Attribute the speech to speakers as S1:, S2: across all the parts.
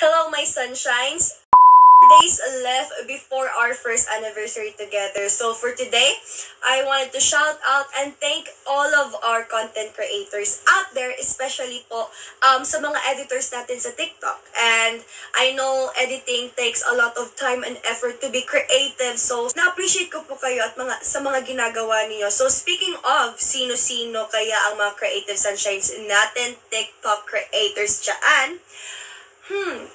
S1: Hello, my sunshines. Days left before our first anniversary together. So for today, I wanted to shout out and thank all of our content creators out there, especially po um, sa mga editors natin sa TikTok. And I know editing takes a lot of time and effort to be creative. So na-appreciate ko po kayo at mga sa mga ginagawa niyo. So speaking of sino-sino kaya ang mga creative sunshines natin, TikTok creators dyan, hmm,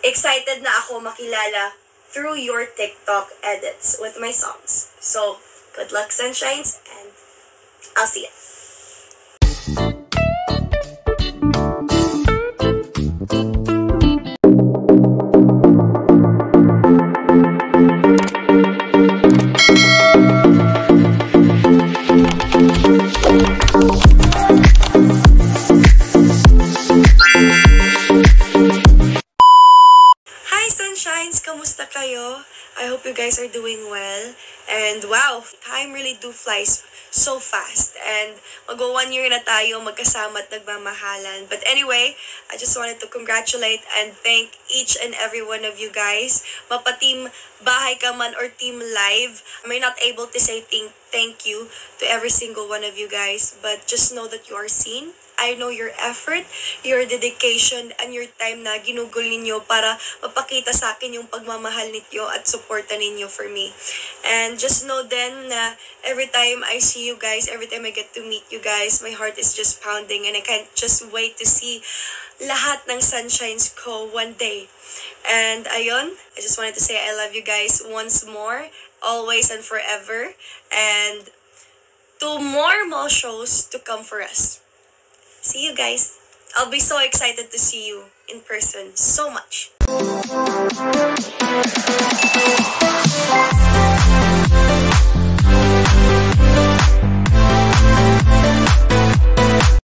S1: excited na ako makilala through your TikTok edits with my songs. So, good luck, sunshines, and I'll see you. Sunshines! Kamusta kayo? I hope you guys are doing well. And wow, time really do flies so fast. And mag one year na tayo magkasama at nagmamahalan. But anyway, I just wanted to congratulate and thank each and every one of you guys. Mapa-team bahay ka man or team live. I may not able to say thank, thank you to every single one of you guys. But just know that you are seen I know your effort, your dedication, and your time na ginugol ninyo para mapakita sa akin yung pagmamahal ninyo at suporta ninyo for me. And just know then na every time I see you guys, every time I get to meet you guys, my heart is just pounding and I can't just wait to see lahat ng sunshines ko one day. And ayon, I just wanted to say I love you guys once more, always and forever. And two more more shows to come for us. See you guys. I'll be so excited to see you in person so much.